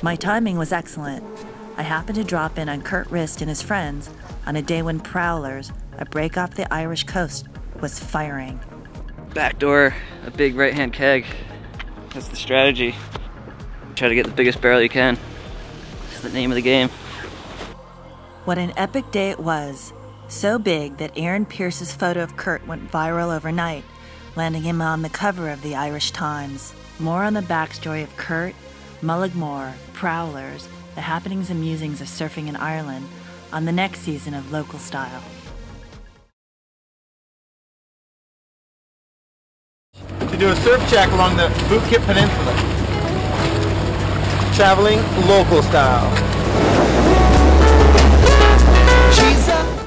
My timing was excellent. I happened to drop in on Kurt Rist and his friends on a day when Prowlers, a break off the Irish coast, was firing. Back door, a big right hand keg. That's the strategy. Try to get the biggest barrel you can. It's the name of the game. What an epic day it was. So big that Aaron Pierce's photo of Kurt went viral overnight, landing him on the cover of the Irish Times. More on the backstory of Kurt, Mullaghmore, Prowlers, the happenings and musings of surfing in Ireland on the next season of Local Style. To do a surf check along the Bootkip Peninsula. Traveling local style.